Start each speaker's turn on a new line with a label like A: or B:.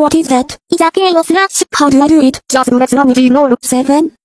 A: What is that?
B: It's a chaos rush?
A: How do I do it? Just let's run it in
B: 7,